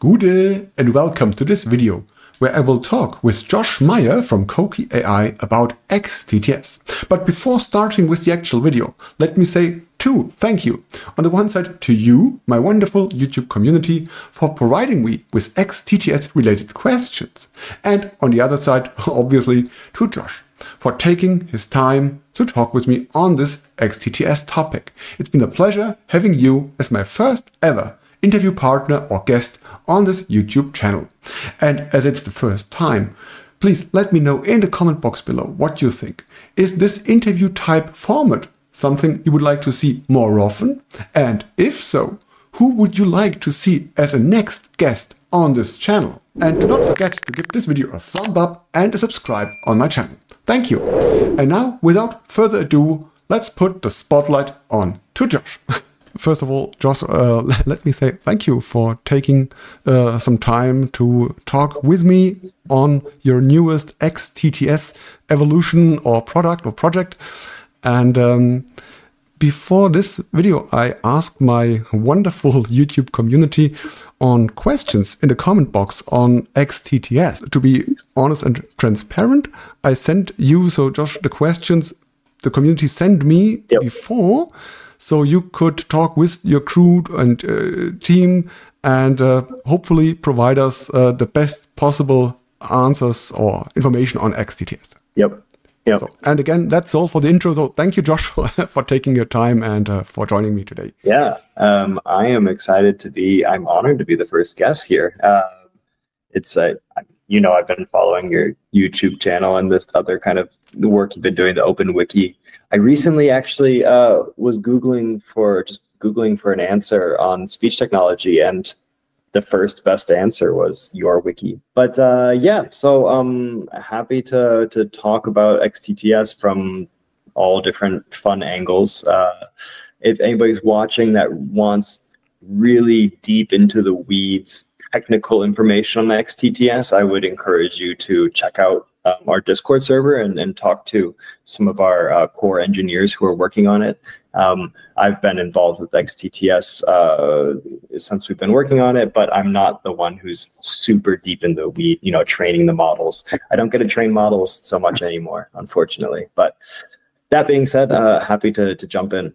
Gude and welcome to this video where I will talk with Josh Meyer from Coqui AI about XTTS. But before starting with the actual video, let me say two thank you. On the one side to you, my wonderful YouTube community, for providing me with XTTS related questions. And on the other side, obviously, to Josh for taking his time to talk with me on this XTTS topic. It's been a pleasure having you as my first ever interview partner or guest on this YouTube channel. And as it's the first time, please let me know in the comment box below what you think. Is this interview type format something you would like to see more often? And if so, who would you like to see as a next guest on this channel? And do not forget to give this video a thumb up and a subscribe on my channel. Thank you. And now, without further ado, let's put the spotlight on to Josh. First of all, Josh, uh, let me say thank you for taking uh, some time to talk with me on your newest XTTS evolution or product or project. And um, before this video, I asked my wonderful YouTube community on questions in the comment box on XTTS. To be honest and transparent, I sent you, so Josh, the questions the community sent me yep. before so you could talk with your crew and uh, team and uh, hopefully provide us uh, the best possible answers or information on XTTS. Yep. Yep. So, and again, that's all for the intro. So thank you, Josh, for, for taking your time and uh, for joining me today. Yeah, um, I am excited to be. I'm honored to be the first guest here. Uh, it's a, you know, I've been following your YouTube channel and this other kind of work you've been doing, the Open Wiki I recently actually uh, was googling for just googling for an answer on speech technology, and the first best answer was your wiki. But uh, yeah, so I'm um, happy to to talk about XTTS from all different fun angles. Uh, if anybody's watching that wants really deep into the weeds technical information on XTTS, I would encourage you to check out um, our Discord server and, and talk to some of our uh, core engineers who are working on it. Um, I've been involved with XTTS uh, since we've been working on it, but I'm not the one who's super deep in the weed, you know, training the models. I don't get to train models so much anymore, unfortunately. But that being said, uh, happy to, to jump in.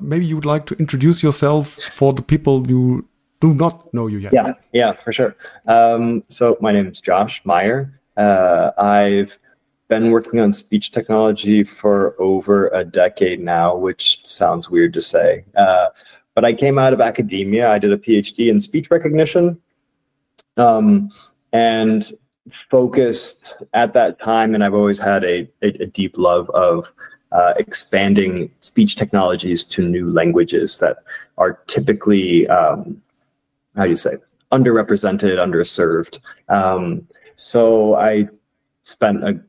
Maybe you would like to introduce yourself for the people who do not know you yet. Yeah, yeah, for sure. Um, so my name is Josh Meyer. Uh, I've been working on speech technology for over a decade now, which sounds weird to say. Uh, but I came out of academia. I did a PhD in speech recognition um, and focused at that time. And I've always had a, a, a deep love of uh, expanding speech technologies to new languages that are typically, um, how do you say, underrepresented, underserved. Um, so I spent a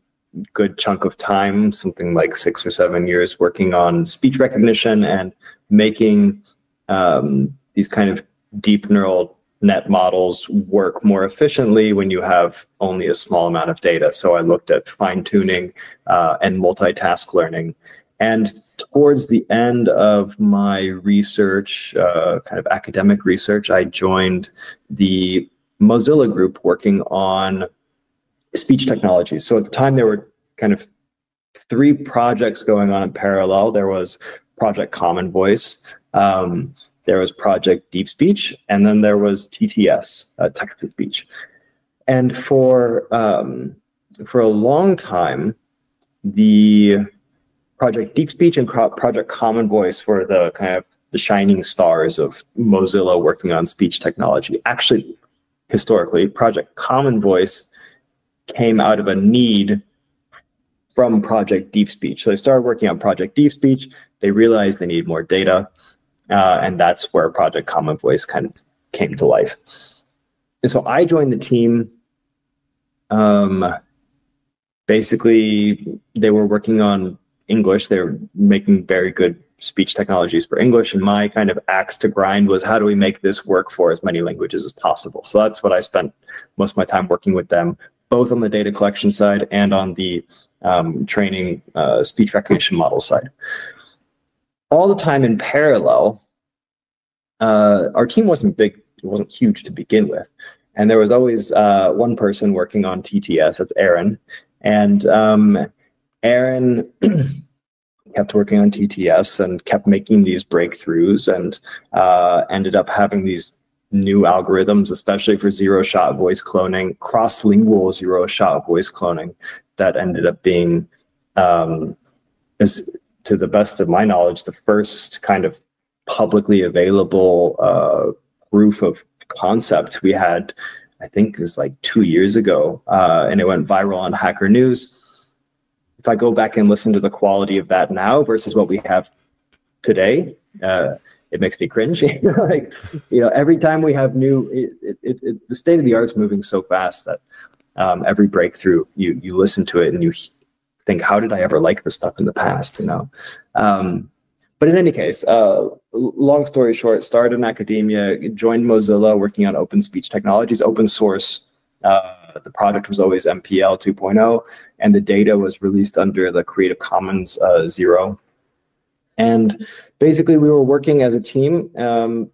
good chunk of time, something like six or seven years, working on speech recognition and making um, these kind of deep neural net models work more efficiently when you have only a small amount of data. So I looked at fine tuning uh, and multitask learning. And towards the end of my research, uh, kind of academic research, I joined the Mozilla group working on speech technologies. So at the time, there were kind of three projects going on in parallel. There was Project Common Voice, um, there was Project Deep Speech, and then there was TTS, uh, text to speech. And for um, for a long time, the Project Deep Speech and Project Common Voice were the kind of the shining stars of Mozilla working on speech technology. Actually, historically, Project Common Voice came out of a need from Project Deep Speech. So they started working on Project Deep Speech. They realized they need more data. Uh, and that's where Project Common Voice kind of came to life. And so I joined the team. Um, basically, they were working on English. They were making very good speech technologies for English. And my kind of axe to grind was how do we make this work for as many languages as possible? So that's what I spent most of my time working with them, both on the data collection side and on the um, training uh, speech recognition model side. All the time in parallel, uh, our team wasn't big it wasn't huge to begin with. And there was always uh, one person working on TTS. That's Eren, and um, Eren kept working on TTS and kept making these breakthroughs, and uh, ended up having these new algorithms, especially for zero shot voice cloning, cross lingual zero shot voice cloning, that ended up being, um, is to the best of my knowledge, the first kind of publicly available uh, proof of concept we had. I think it was like two years ago, uh, and it went viral on Hacker News. If I go back and listen to the quality of that now versus what we have today, uh, it makes me cringe. like, you know, every time we have new, it, it, it, the state of the art is moving so fast that um, every breakthrough, you you listen to it and you think, how did I ever like this stuff in the past? You know. Um, but in any case, uh, long story short, started in academia, joined Mozilla, working on open speech technologies, open source. Uh, the project was always MPL 2.0, and the data was released under the Creative Commons uh, zero. And basically, we were working as a team, um,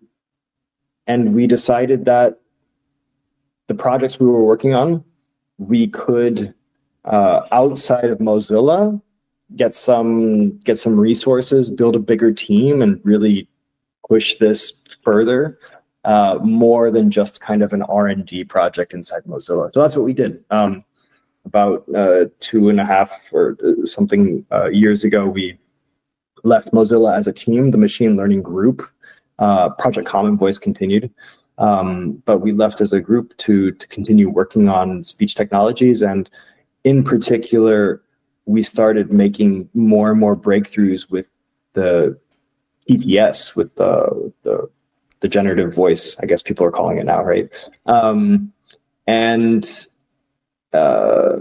and we decided that the projects we were working on, we could, uh, outside of Mozilla, get some get some resources, build a bigger team, and really push this further. Uh, more than just kind of an R and D project inside Mozilla. So that's what we did. Um, about uh, two and a half or something uh, years ago, we left Mozilla as a team. The machine learning group, uh, Project Common Voice, continued. Um, but we left as a group to to continue working on speech technologies and in particular we started making more and more breakthroughs with the TTS, with the, the, the generative voice, I guess people are calling it now, right? Um, and uh,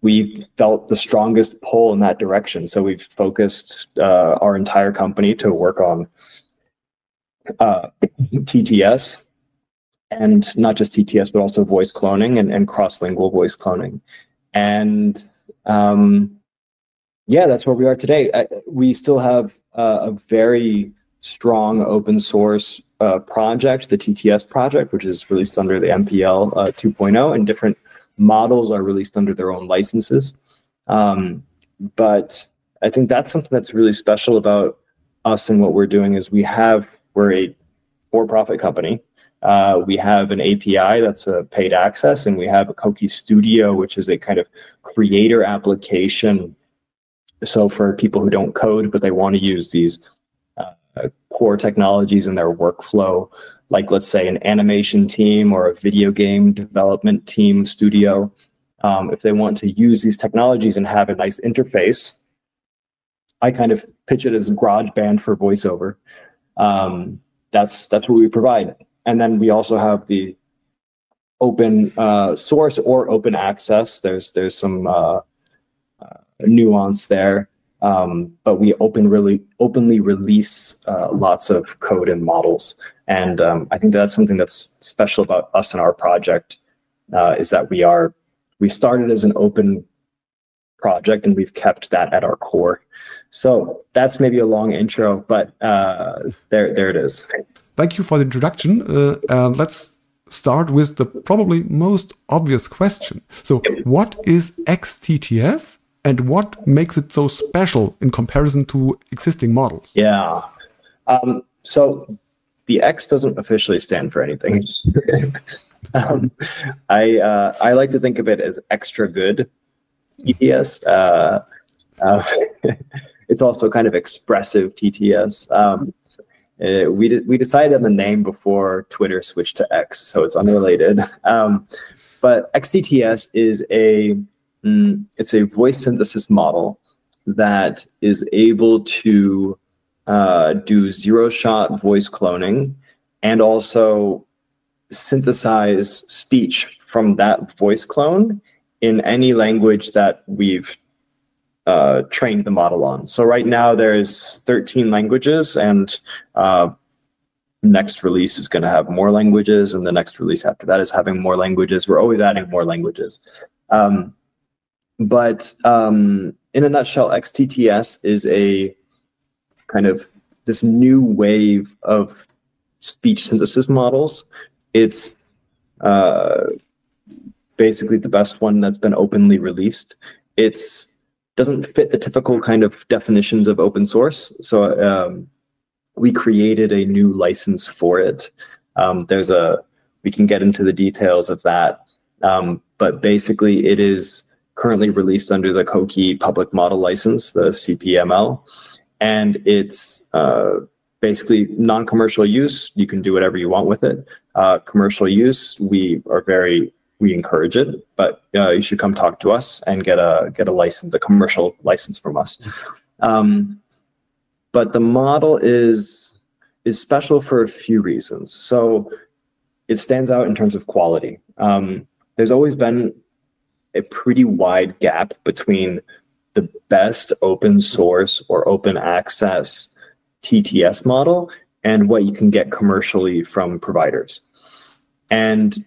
we felt the strongest pull in that direction. So we've focused uh, our entire company to work on uh, TTS and not just TTS, but also voice cloning and, and cross-lingual voice cloning. And um, yeah, that's where we are today. I, we still have uh, a very strong open source uh, project, the TTS project, which is released under the MPL uh, 2.0, and different models are released under their own licenses. Um, but I think that's something that's really special about us and what we're doing is we have we're a for-profit company uh, we have an API that's a paid access, and we have a Coqui Studio, which is a kind of creator application. So for people who don't code, but they want to use these uh, core technologies in their workflow, like let's say an animation team or a video game development team studio, um, if they want to use these technologies and have a nice interface, I kind of pitch it as GarageBand for voiceover. Um, that's that's what we provide. And then we also have the open uh, source or open access. There's there's some uh, uh, nuance there, um, but we open really openly release uh, lots of code and models. And um, I think that's something that's special about us and our project uh, is that we are we started as an open project and we've kept that at our core. So that's maybe a long intro, but uh, there there it is. Thank you for the introduction. Uh, let's start with the probably most obvious question. So, what is XTTS and what makes it so special in comparison to existing models? Yeah. Um, so, the X doesn't officially stand for anything. um, I uh, I like to think of it as extra good TTS. Uh, uh, it's also kind of expressive TTS. Um, uh, we de- we decided on the name before Twitter switched to X, so it's unrelated. Um, but XTTS is a it's a voice synthesis model that is able to uh, do zero shot voice cloning and also synthesize speech from that voice clone in any language that we've uh, trained the model on. So right now there's 13 languages and uh, next release is going to have more languages and the next release after that is having more languages. We're always adding more languages. Um, but um, in a nutshell, XTTS is a kind of this new wave of speech synthesis models. It's uh, basically the best one that's been openly released. It's doesn't fit the typical kind of definitions of open source. So um, we created a new license for it. Um, there's a we can get into the details of that, um, but basically it is currently released under the Coqui public model license, the CPML, and it's uh, basically non-commercial use. You can do whatever you want with it. Uh, commercial use, we are very we encourage it, but uh, you should come talk to us and get a get a license, a commercial license from us. Um, but the model is is special for a few reasons. So it stands out in terms of quality. Um, there's always been a pretty wide gap between the best open source or open access TTS model and what you can get commercially from providers. And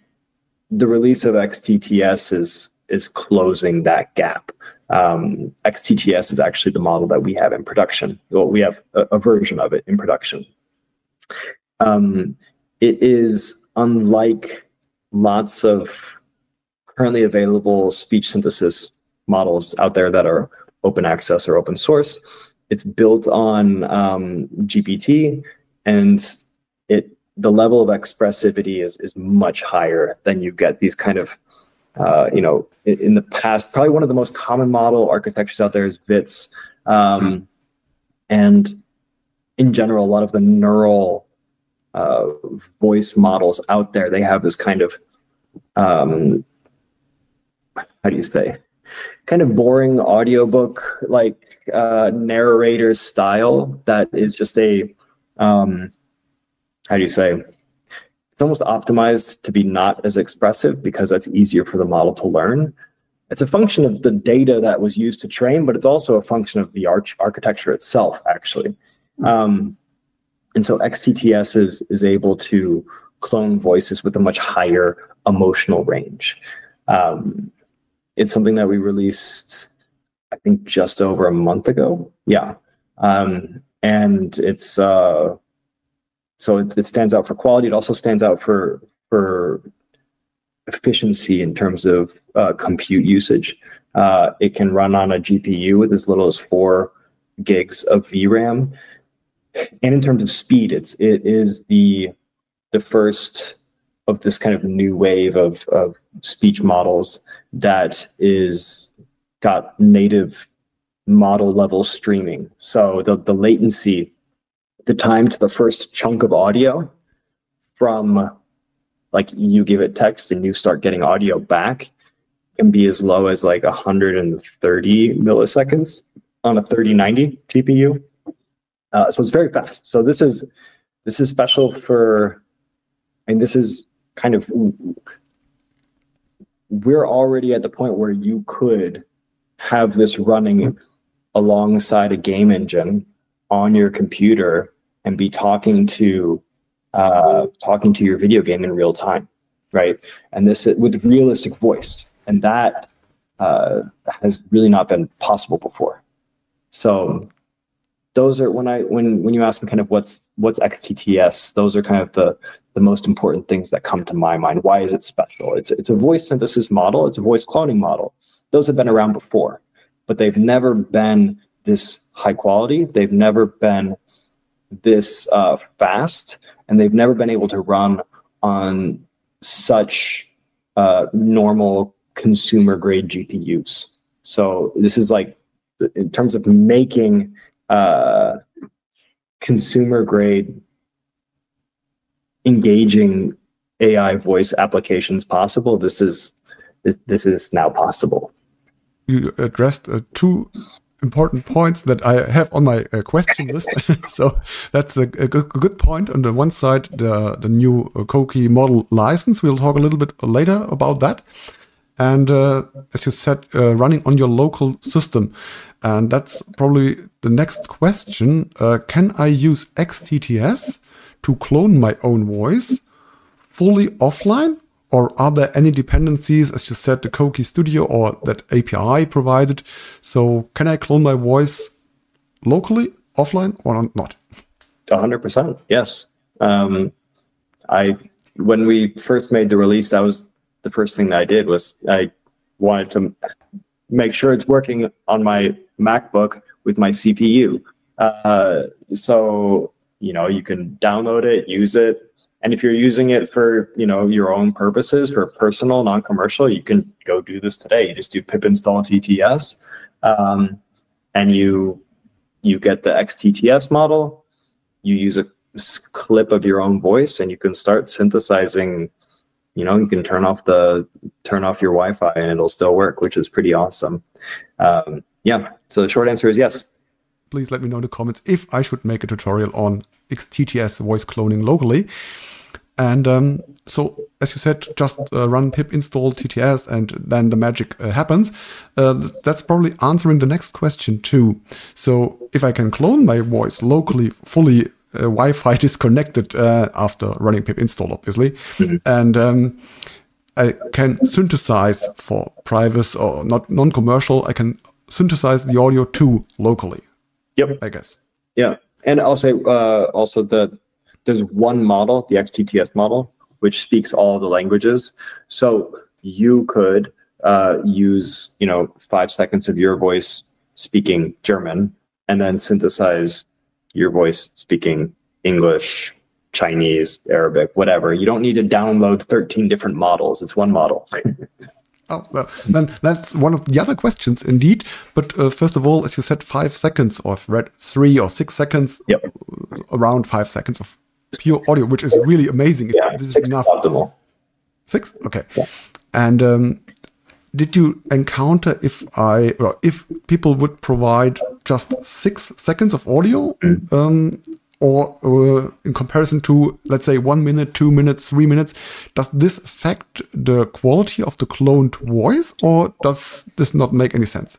the release of XTTS is is closing that gap. Um, XTTS is actually the model that we have in production. Well, we have a, a version of it in production. Um, it is unlike lots of currently available speech synthesis models out there that are open access or open source. It's built on um, GPT and it the level of expressivity is is much higher than you get these kind of uh, you know in, in, the past probably one of the most common model architectures out there is VITS um, and in general a lot of the neural uh, voice models out there they have this kind of um, how do you say? Kind of boring audiobook like uh, narrator style that is just a um, how do you say? It's almost optimized to be not as expressive because that's easier for the model to learn. It's a function of the data that was used to train but it's also a function of the arch architecture itself actually. Um, and so xtts is is able to clone voices with a much higher emotional range. Um, it's something that we released i think just over a month ago yeah um, and it's uh, so it, it stands out for quality. It also stands out for for efficiency in terms of uh, compute usage. Uh, it can run on a GPU with as little as four gigs of VRAM. And in terms of speed, it's it is the the first of this kind of new wave of, of speech models that is got native model level streaming. So the, the latency the time to the first chunk of audio from like you give it text and you start getting audio back can be as low as like 130 milliseconds on a 3090 GPU. Uh, so it's very fast. So this is this is special for, and this is kind of we're already at the point where you could have this running alongside a game engine on your computer and be talking to uh, talking to your video game in real time, right? And this with realistic voice, and that uh, has really not been possible before. So those are when I when when you ask me kind of what's what's XTTS, those are kind of the the most important things that come to my mind. Why is it special? It's it's a voice synthesis model. It's a voice cloning model. Those have been around before, but they've never been this high quality. They've never been this uh, fast, and they've never been able to run on such uh, normal consumer grade GPUs. So this is like, in terms of making uh, consumer grade engaging AI voice applications possible. This is this, this is now possible. You addressed uh, two important points that I have on my uh, question list. so that's a, a, good point. On the one side, the the new uh, Coqui model license. We'll talk a little bit later about that. And uh, as you said, uh, running on your local system. And that's probably the next question. Uh, can I use XTTS to clone my own voice fully offline or are there any dependencies, as you said, the Coqui Studio or that API provided? So can I clone my voice locally, offline, or not? 100%, yes. Um, I when we first made the release, that was the first thing that I did was I wanted to make sure it's working on my MacBook with my CPU. Uh, so you know you can download it, use it, and if you're using it for you know your own purposes, for personal, non-commercial, you can go do this today. You just do pip install TTS, um, and you you get the XTTS model. You use a clip of your own voice, and you can start synthesizing. You know, you can turn off the turn off your Wi-Fi, and it'll still work, which is pretty awesome. Um, yeah. So the short answer is yes. Please let me know in the comments if I should make a tutorial on XTTS voice cloning locally. And um, so, as you said, just uh, run pip install TTS and then the magic uh, happens. Uh, that's probably answering the next question too. So, if I can clone my voice locally, fully uh, Wi-Fi disconnected uh, after running pip install, obviously, mm-hmm. and um, I can synthesize for private or not non-commercial. I can synthesize the audio too locally. Yep, I guess. Yeah, and I'll say uh, also that there's one model, the XTTS model, which speaks all the languages. So you could uh, use, you know, five seconds of your voice speaking German, and then synthesize your voice speaking English, Chinese, Arabic, whatever. You don't need to download 13 different models. It's one model. Oh, well, then that's one of the other questions indeed. But uh, first of all, as you said, five seconds, or I've read three or six seconds, yep. around five seconds of pure audio, which is really amazing. Yeah, this is enough. Optimal. Six? Okay. Yeah. And um, did you encounter if I or if people would provide just six seconds of audio, mm. um, or uh, in comparison to let's say one minute, two minutes, three minutes, does this affect the quality of the cloned voice, or does this not make any sense?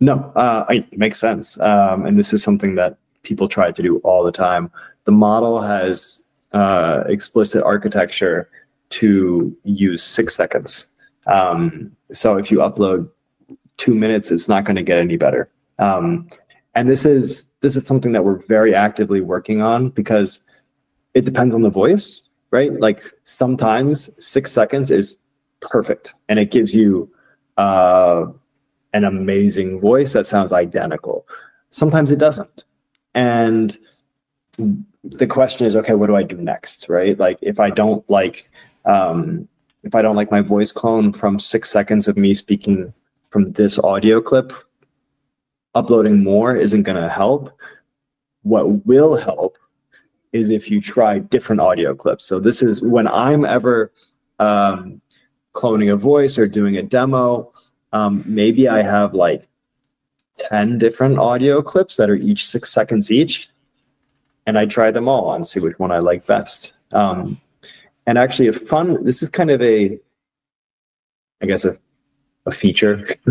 No, uh, it makes sense, um, and this is something that people try to do all the time the model has uh, explicit architecture to use six seconds. Um, so if you upload two minutes, it's not going to get any better. Um, and this is this is something that we're very actively working on because it depends on the voice, right? Like sometimes six seconds is perfect, and it gives you uh, an amazing voice that sounds identical. Sometimes it doesn't, and the question is, okay, what do I do next, right? Like if I don't like, um, if I don't like my voice clone from six seconds of me speaking from this audio clip, uploading more isn't going to help. What will help is if you try different audio clips. So this is when I'm ever um, cloning a voice or doing a demo, um, maybe I have like 10 different audio clips that are each six seconds each and I try them all and see which one I like best. Um, and actually, a fun. This is kind of a, I guess a, a feature,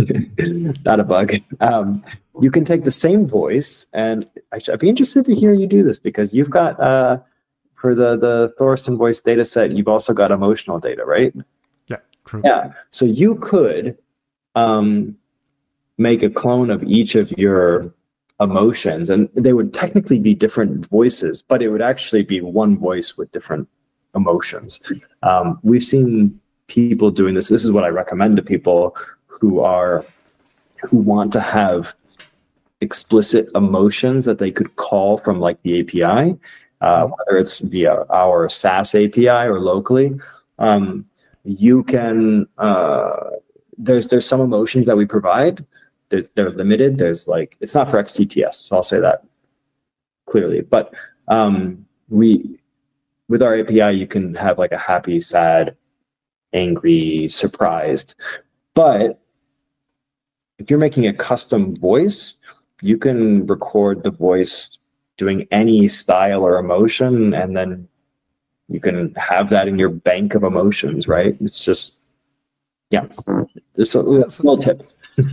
not a bug. Um, you can take the same voice, and I'd be interested to hear you do this because you've got uh, for the the Thorsten voice data set, you've also got emotional data, right? Yeah, true. Yeah, so you could um, make a clone of each of your emotions and they would technically be different voices but it would actually be one voice with different emotions um, we've seen people doing this this is what i recommend to people who are who want to have explicit emotions that they could call from like the api uh, mm-hmm. whether it's via our saas api or locally um, you can uh, there's there's some emotions that we provide they're, they're limited. There's like it's not for XTTS, so I'll say that clearly. But um, we with our API, you can have like a happy, sad, angry, surprised. But if you're making a custom voice, you can record the voice doing any style or emotion, and then you can have that in your bank of emotions, right? It's just, yeah, just a, little tip.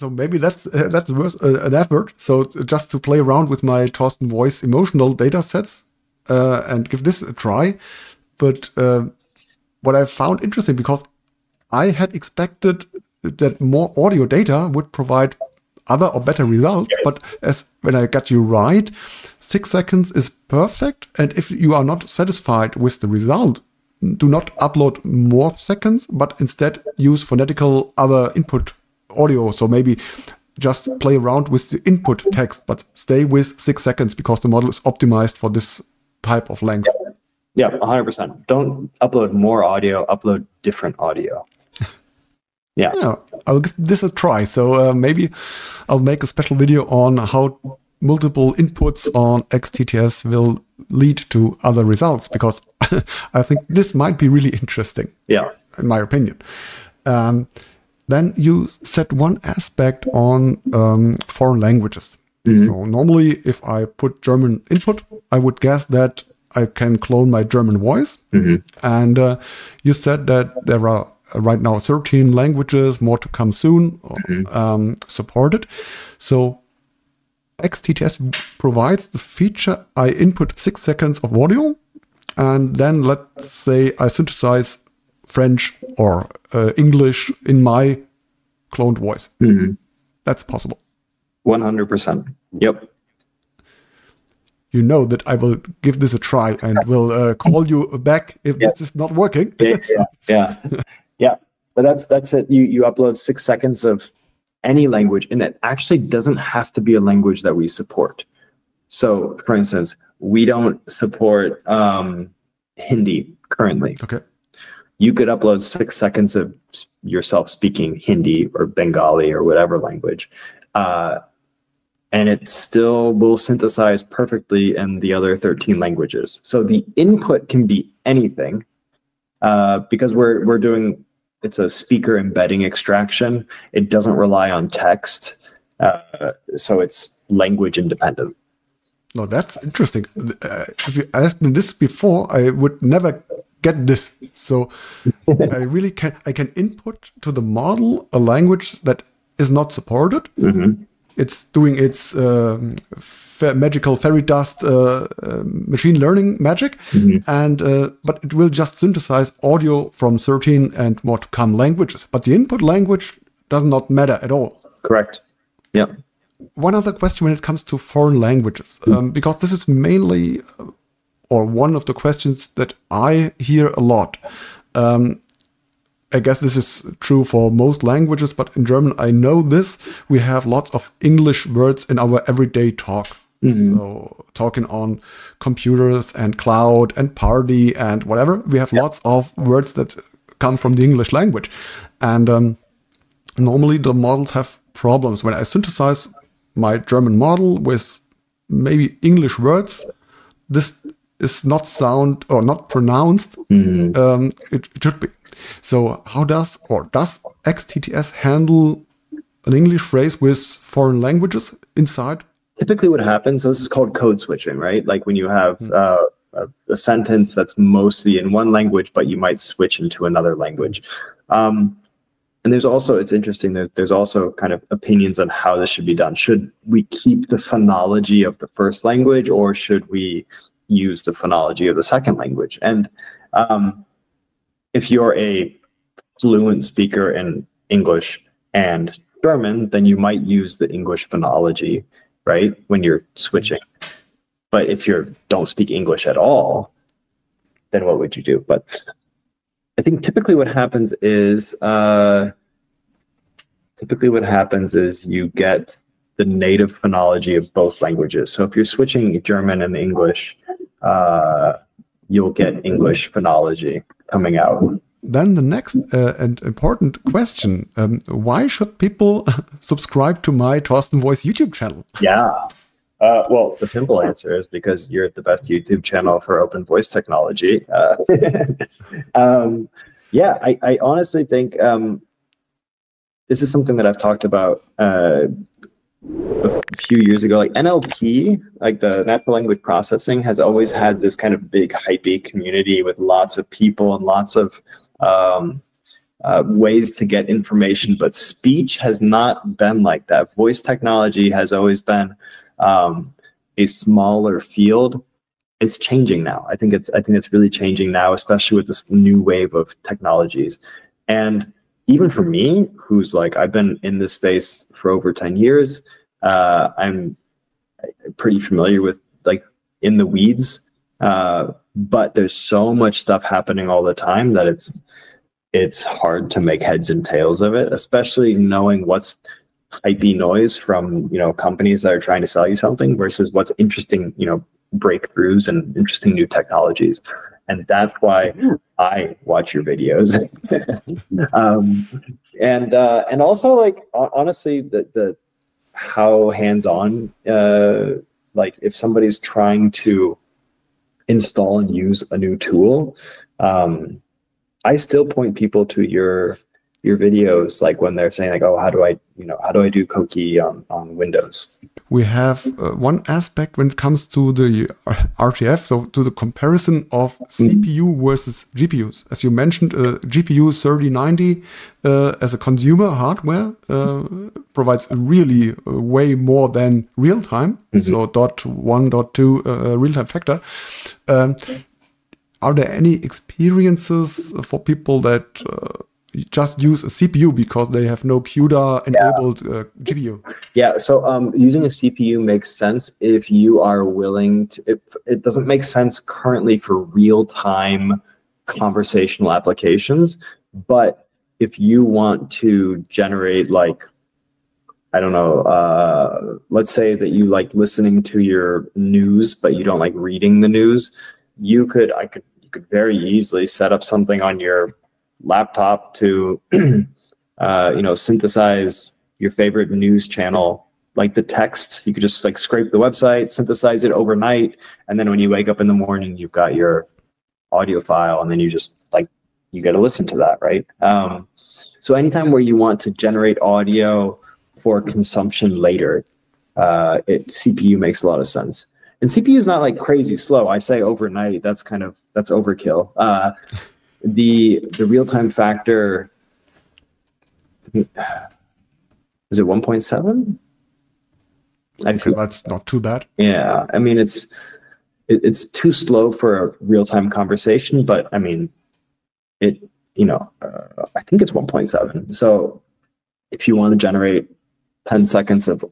So maybe that's uh, that's worth uh, an effort. So just to play around with my Thorsten voice emotional data sets uh, and give this a try. But uh, what I found interesting because I had expected that more audio data would provide other or better results. But as when I got you right, six seconds is perfect. And if you are not satisfied with the result, do not upload more seconds, but instead use phonetical other input audio. So maybe just play around with the input text, but stay with six seconds because the model is optimized for this type of length. Yeah, 100%. Don't upload more audio, upload different audio. Yeah. Yeah, I'll give this a try. So uh, maybe I'll make a special video on how multiple inputs on XTTS will lead to other results because I think this might be really interesting. Yeah. In my opinion. Um, then you said one aspect on um, foreign languages. Mm-hmm. So normally, if I put German input, I would guess that I can clone my German voice. Mm-hmm. And uh, you said that there are right now 13 languages, more to come soon, mm-hmm. um, supported. So XTTS provides the feature I input six seconds of audio, and then let's say I synthesize French or uh, English in my cloned voice. Mm-hmm. That's possible. 100%. Yep. You know that I will give this a try and will uh, call you back if yeah. this is not working. yeah, yeah, yeah. yeah. But that's that's it. You you upload six seconds of any language, and it actually doesn't have to be a language that we support. So, for instance, we don't support um, Hindi currently. Okay. You could upload six seconds of yourself speaking Hindi or Bengali or whatever language, uh, and it still will synthesize perfectly in the other 13 languages. So the input can be anything uh, because we're we're doing it's a speaker embedding extraction. It doesn't rely on text, uh, so it's language independent. No, that's interesting. Uh, if you asked me this before, I would never get this. So I really can I can input to the model a language that is not supported. Mm-hmm. It's doing its um, magical fairy dust uh, uh, machine learning magic, mm-hmm. and uh, but it will just synthesize audio from 13 and more to come languages. But the input language does not matter at all. Correct. Yeah. One other question when it comes to foreign languages, mm-hmm. um, because this is mainly, uh, or one of the questions that I hear a lot. Um, I guess this is true for most languages, but in German, I know this. We have lots of English words in our everyday talk. Mm-hmm. So talking on computers and cloud and party and whatever, we have lots of words that come from the English language. And um, normally the models have problems. When I synthesize my German model with maybe English words, this is not sound or not pronounced. Mm-hmm. Um, it, it should be. So how does or does XTTS handle an English phrase with foreign languages inside? Typically what happens so this is called code switching right? Like when you have hmm. uh, a, a, sentence that's mostly in one language but you might switch into another language. Um, and there's also it's interesting there's, there's also kind of opinions on how this should be done. Should we keep the phonology of the first language or should we use the phonology of the second language? And um, if you're a fluent speaker in english and german then you might use the english phonology right? When you're switching. But if you don't speak English at all, then what would you do? But I think typically what happens is uh, typically what happens is you get the native phonology of both languages. So if you're switching German and English, uh, you'll get English phonology coming out then the next uh, and important question um, why should people subscribe to my Thorsten Voice YouTube channel? Yeah. Uh, well, the simple answer is because you're the best YouTube channel for open voice technology. Uh, um, yeah, I, I, honestly think um, this is something that I've talked about uh, a few years ago. Like NLP, like the natural language processing, has always had this kind of big hypey community with lots of people and lots of um, uh, ways to get information, but speech has not been like that. Voice technology has always been um, a smaller field. It's changing now. I think it's I think it's really changing now, especially with this new wave of technologies. And even for me, who's like I've been in this space for over ten years, uh, I'm pretty familiar with like in the weeds. Uh, but there's so much stuff happening all the time that it's it's hard to make heads and tails of it, especially knowing what's hypey noise from you know companies that are trying to sell you something versus what's interesting, you know, breakthroughs and interesting new technologies. And that's why I watch your videos. um, and uh, and also like honestly the the how hands on uh, like if somebody's trying to install and use a new tool, um, I still point people to your your videos like when they're saying like oh how do i you know how do i do Coqui on, on windows we have uh, one aspect when it comes to the rtf so to the comparison of cpu mm-hmm. versus gpus as you mentioned uh, gpu 3090 uh, as a consumer hardware uh, provides really uh, way more than real time mm -hmm. so dot one dot two uh, real time factor um, are there any experiences for people that just use a CPU because they have no CUDA enabled yeah. uh, GPU. Yeah, so um, using a CPU makes sense if you are willing to. It, it doesn't make sense currently for real time conversational applications, but if you want to generate like I don't know, uh, let's say that you like listening to your news, but you don't like reading the news, you could I could you could very easily set up something on your laptop to uh, you know synthesize your favorite news channel like the text. You could just like scrape the website synthesize it overnight and then when you wake up in the morning you've got your audio file and then you just like you get to listen to that right? Um, so anytime where you want to generate audio for consumption later uh, it cpu makes a lot of sense. And cpu is not like crazy slow. I say overnight that's kind of that's overkill. Uh, the the real time factor is it 1.7 I feel that's not too bad. Yeah, I mean it's it, it's too slow for a real time conversation, but I mean it. You know, uh, I think it's 1.7. So if you want to generate 10 seconds of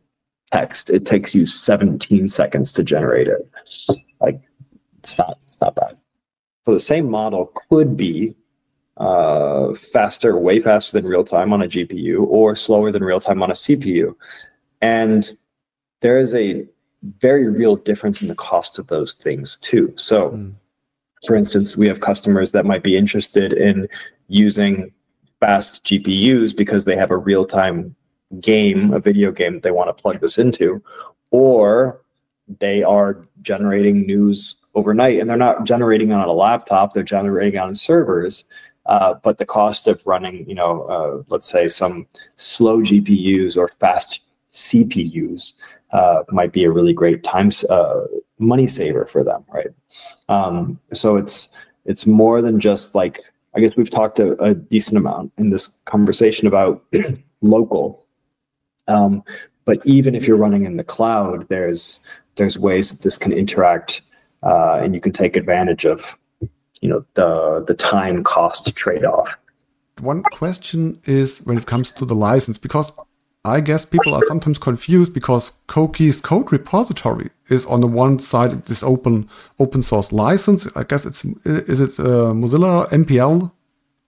text, it takes you 17 seconds to generate it. Like it's not it's not bad. So the same model could be uh, faster, way faster than real time on a GPU, or slower than real time on a CPU. And there is a very real difference in the cost of those things too. So, mm. for instance, we have customers that might be interested in using fast GPUs because they have a real time game, a video game that they want to plug this into, or they are generating news overnight and they're not generating on a laptop they're generating on servers uh, but the cost of running you know uh, let's say some slow gpus or fast cpus uh, might be a really great time uh, money saver for them right? Um, so it's it's more than just like i guess we've talked a, a decent amount in this conversation about local. Um, but even if you're running in the cloud there's there's ways that this can interact uh, and you can take advantage of you know the the time cost trade off. One question is when it comes to the license because I guess people are sometimes confused because Coqui's code repository is on the one side this open open source license. I guess it's is it uh, Mozilla MPL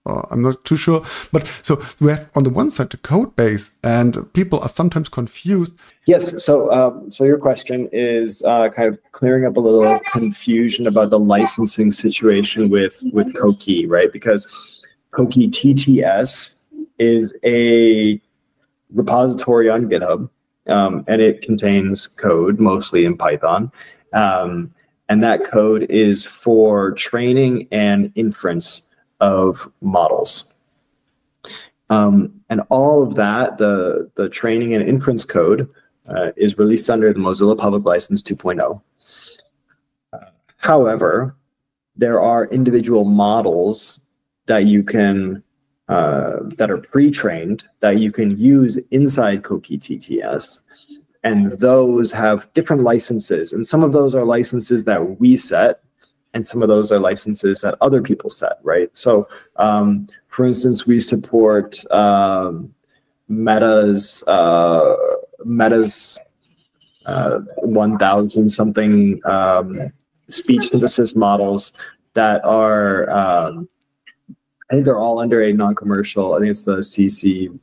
uh, I'm not too sure. But so we have on the one side the code base, and people are sometimes confused. Yes. So, um, so your question is uh, kind of clearing up a little confusion about the licensing situation with with Coqui, right? Because Coqui TTS is a repository on GitHub, um, and it contains code mostly in Python. Um, and that code is for training and inference of models. Um, and all of that, the, the training and inference code uh, is released under the Mozilla Public License 2.0. Uh, however, there are individual models that you can uh, that are pre-trained that you can use inside Coqui TTS, and those have different licenses. And some of those are licenses that we set, and some of those are licenses that other people set, right? So, um, for instance, we support um, Meta's uh, Meta's uh, 1,000 something um, speech synthesis models that are, um, I think they're all under a non-commercial. I think it's the CC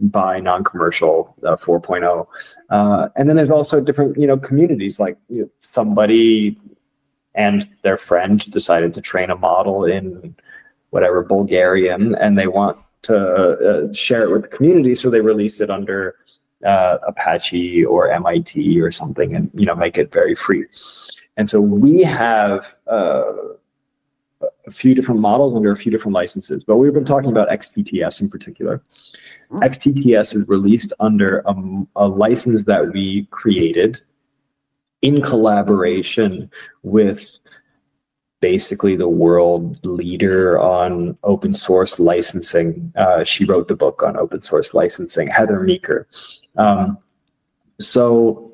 by non-commercial uh, 4.0 uh, and then there's also different you know communities like you know, somebody and their friend decided to train a model in whatever bulgarian and they want to uh, share it with the community so they release it under uh, apache or mit or something and you know make it very free. And so we have uh, a few different models under a few different licenses but we've been talking about xtts in particular. XTTS is released under a, a license that we created in collaboration with basically the world leader on open source licensing. Uh, she wrote the book on open source licensing, Heather Meeker. Um, so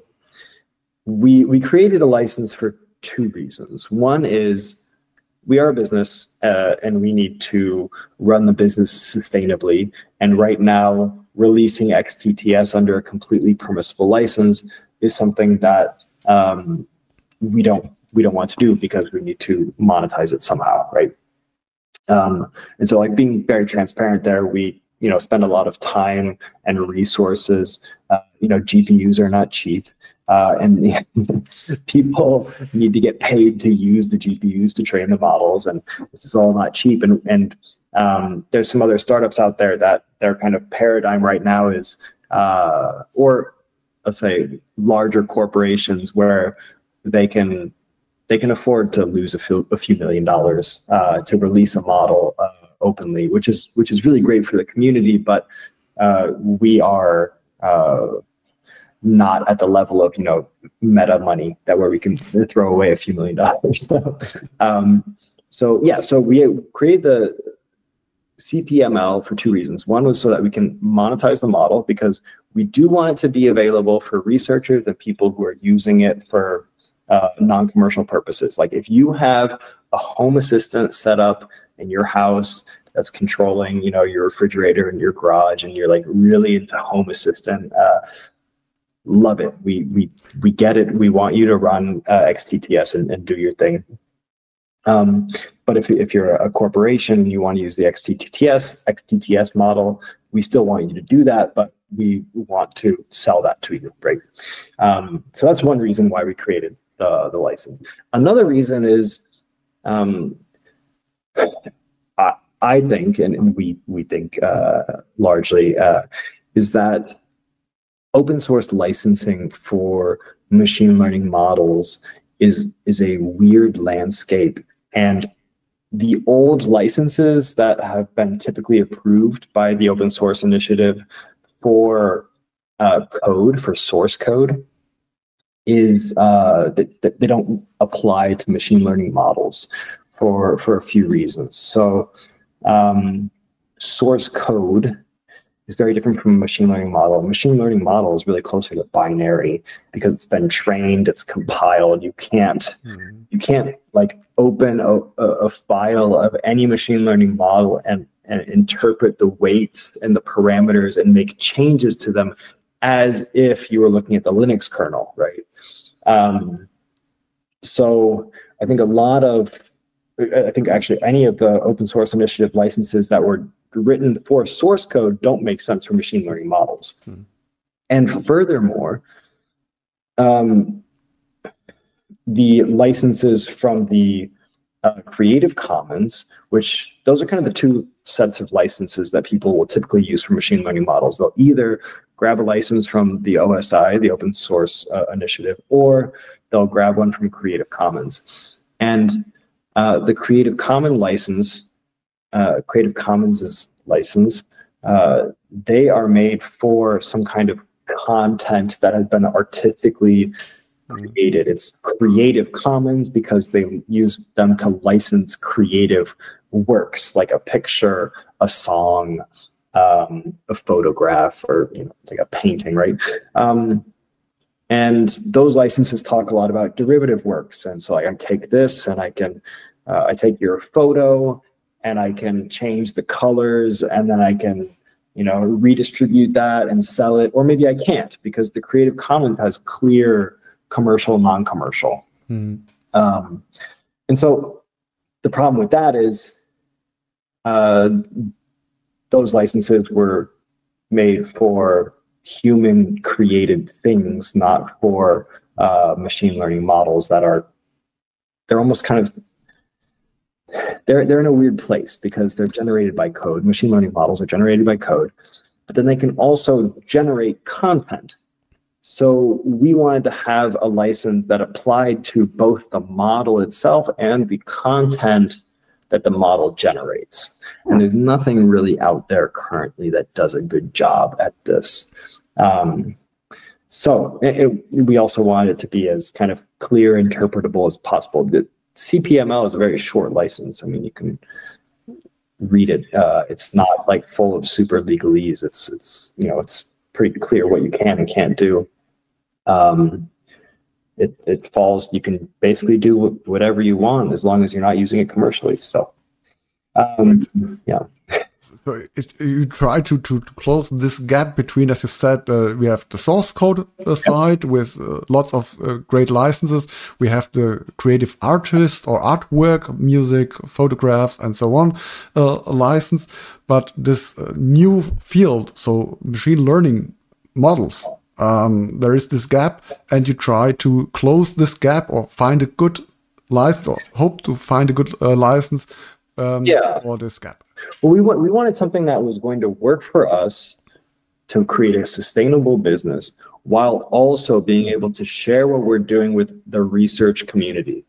we we created a license for two reasons. One is we are a business uh, and we need to run the business sustainably. And right now, releasing XTTS under a completely permissible license is something that um, we don't we don't want to do because we need to monetize it somehow, right? Um, and so, like being very transparent there, we you know spend a lot of time and resources. Uh, you know, GPUs are not cheap. Uh, and people need to get paid to use the GPUs to train the models, and this is all not cheap. And and um, there's some other startups out there that their kind of paradigm right now is, uh, or let's say larger corporations where they can they can afford to lose a few, a few million dollars uh, to release a model uh, openly, which is which is really great for the community. But uh, we are uh, not at the level of you know meta money that where we can throw away a few million dollars. so, um, so yeah, so we created the CPML for two reasons. One was so that we can monetize the model because we do want it to be available for researchers and people who are using it for uh, non-commercial purposes. Like if you have a home assistant set up in your house that's controlling, you know, your refrigerator and your garage, and you're like really into home assistant, uh, love it. We we we get it. We want you to run uh, XTTS and, and do your thing. Um, but if, if you're a corporation you want to use the XTTS, XTTS model, we still want you to do that, but we want to sell that to you, right? Um, so that's one reason why we created the, the license. Another reason is um, I, I, think, and we, we think uh, largely, uh, is that open source licensing for machine learning models is is a weird landscape and the old licenses that have been typically approved by the open source initiative for uh, code for source code is uh, they, they don't apply to machine learning models for for a few reasons. So um, source code is very different from a machine learning model. A machine learning model is really closer to binary because it's been trained, it's compiled. You can't mm-hmm. you can't like open a, a, file of any machine learning model and, and interpret the weights and the parameters and make changes to them as if you were looking at the Linux kernel, right? Um, so I think a lot of I think actually any of the open source initiative licenses that were written for source code don't make sense for machine learning models. Hmm. And furthermore, um, the licenses from the uh, Creative Commons, which those are kind of the two sets of licenses that people will typically use for machine learning models. They'll either grab a license from the OSI, the open source uh, initiative, or they'll grab one from Creative Commons. And uh, the Creative Commons license uh, Creative Commons license, uh, they are made for some kind of content that has been artistically created. It's Creative Commons because they use them to license creative works like a picture, a song, um, a photograph, or you know, like a painting, right? Um, and those licenses talk a lot about derivative works. And so I can take this and I can, uh, I take your photo and I can change the colors and then I can, you know, redistribute that and sell it. Or maybe I can't because the Creative Commons has clear commercial, non-commercial. Mm. Um, and so the problem with that is uh, those licenses were made for human created things, not for uh, machine learning models that are they're almost kind of they're they're in a weird place because they're generated by code. Machine learning models are generated by code, but then they can also generate content. So we wanted to have a license that applied to both the model itself and the content that the model generates. And there's nothing really out there currently that does a good job at this. Um, so it, it, we also wanted it to be as kind of clear, interpretable as possible. CPML is a very short license. I mean, you can read it. Uh, it's not like full of super legalese. It's it's you know it's pretty clear what you can and can't do. Um, it, it falls, you can basically do whatever you want as long as you're not using it commercially. So, um, yeah. So it, you try to, to, to, close this gap between, as you said, uh, we have the source code uh, side with uh, lots of uh, great licenses. We have the creative artist or artwork, music, photographs, and so on uh, license. But this uh, new field, so machine learning models, um, there is this gap and you try to close this gap or find a good license or hope to find a good uh, license um, yeah. for this gap. Well, we, we wanted something that was going to work for us to create a sustainable business while also being able to share what we're doing with the research community.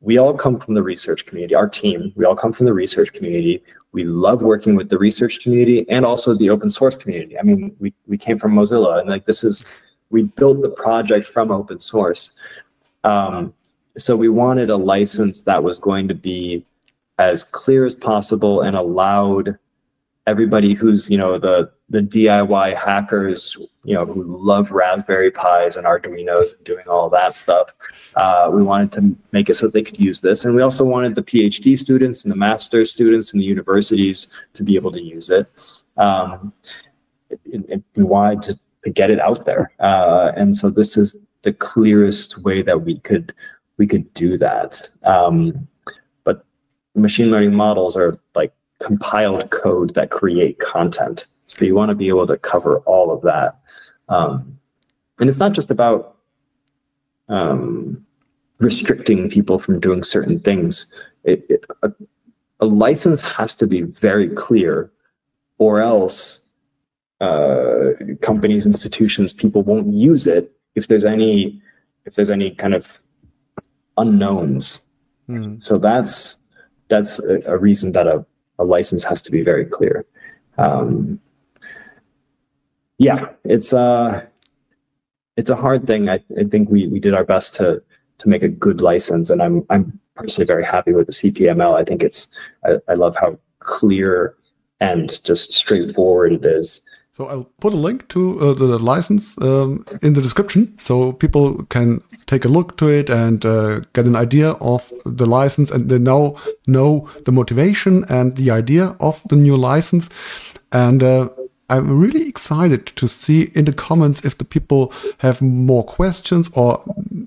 We all come from the research community, our team, we all come from the research community we love working with the research community and also the open source community. I mean, we, we came from Mozilla and like this is, we built the project from open source. Um, so we wanted a license that was going to be as clear as possible and allowed everybody who's, you know, the the DIY hackers, you know, who love Raspberry Pis and Arduinos and doing all that stuff. Uh, we wanted to make it so they could use this. And we also wanted the PhD students and the master's students and the universities to be able to use it. Um, it, it we wanted to, to, get it out there. Uh, and so this is the clearest way that we could we could do that. Um, machine learning models are like compiled code that create content. So you want to be able to cover all of that. Um, and it's not just about um, restricting people from doing certain things. It, it, a, a, license has to be very clear, or else uh, companies, institutions, people won't use it if there's any if there's any kind of unknowns. Mm. So that's that's a, a, reason that a, a license has to be very clear. Um, yeah, it's uh it's a hard thing. I, I think we we did our best to to make a good license, and I'm I'm personally very happy with the CPML. I think it's I, I love how clear and just straightforward it is. So I'll put a link to uh, the license um, in the description, so people can take a look to it and uh, get an idea of the license, and they now know the motivation and the idea of the new license. And uh, I'm really excited to see in the comments if the people have more questions or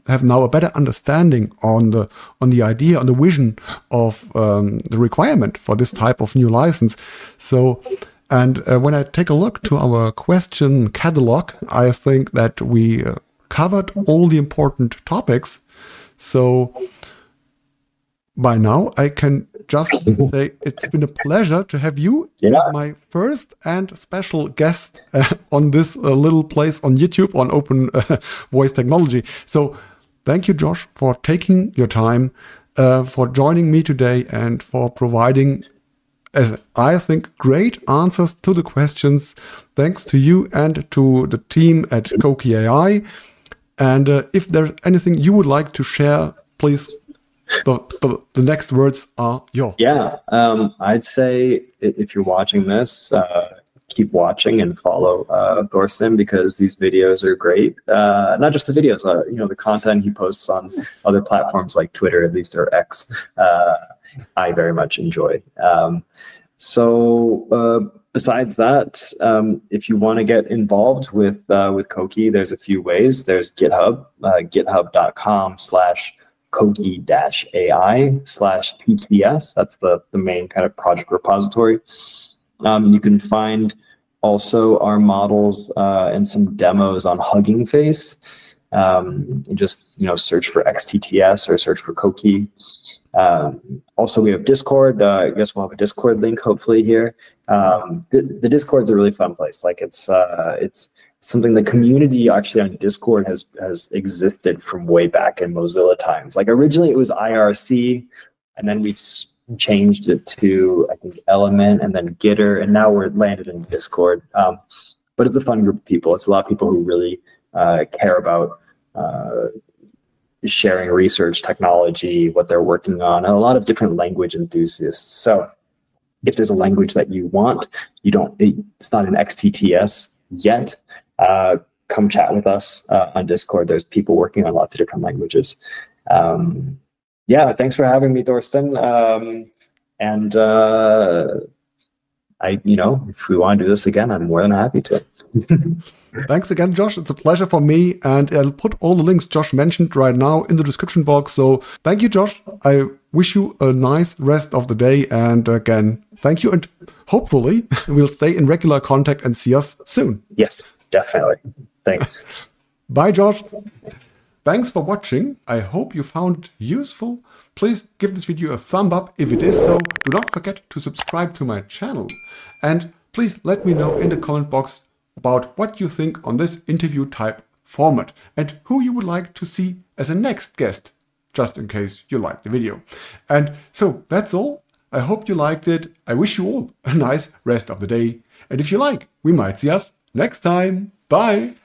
have now a better understanding on the on the idea, on the vision of um, the requirement for this type of new license. So, and uh, when I take a look to our question catalog, I think that we uh, covered all the important topics. So by now I can just say it's been a pleasure to have you yeah. as my first and special guest uh, on this uh, little place on YouTube on Open uh, Voice Technology. So thank you, Josh, for taking your time, uh, for joining me today, and for providing, as I think, great answers to the questions. Thanks to you and to the team at Coqui AI. And uh, if there's anything you would like to share, please the, the, the next words are yours. Yeah, um, I'd say if you're watching this, uh, keep watching and follow uh, Thorsten because these videos are great. Uh, not just the videos, uh, you know, the content he posts on other platforms like Twitter, at least or X. Uh, I very much enjoy. Um, so uh, besides that, um, if you want to get involved with uh, with Coqui, there's a few ways. There's GitHub, github.com slash Coqui dash AI slash TTS. That's the, the main kind of project repository. Um, you can find also our models uh, and some demos on Hugging Face. Um, just you know, search for XTTS or search for Coqui. Um, also, we have Discord. Uh, I guess we'll have a Discord link hopefully here. Um, the, the Discord's a really fun place. Like it's uh, it's something the community actually on Discord has has existed from way back in Mozilla times. Like originally it was IRC, and then we changed it to I think Element and then Gitter, and now we're landed in Discord. Um, but it's a fun group of people. It's a lot of people who really uh, care about uh, sharing research, technology, what they're working on, and a lot of different language enthusiasts. So if there's a language that you want, you don't, it's not an XTTS yet, uh, come chat with us uh, on Discord. There's people working on lots of different languages. Um, yeah, thanks for having me, Thorsten. Um, and uh, I, you know, if we want to do this again, I'm more than happy to. Thanks again, Josh. It's a pleasure for me. And I'll put all the links Josh mentioned right now in the description box. So thank you, Josh. I wish you a nice rest of the day. And again, thank you. And hopefully we'll stay in regular contact and see us soon. Yes, definitely. Thanks. Bye, Josh. Thanks for watching. I hope you found it useful. Please give this video a thumb up if it is so. Do not forget to subscribe to my channel. And please let me know in the comment box about what you think on this interview type format and who you would like to see as a next guest, just in case you liked the video. And so that's all. I hope you liked it. I wish you all a nice rest of the day. And if you like, we might see us next time. Bye.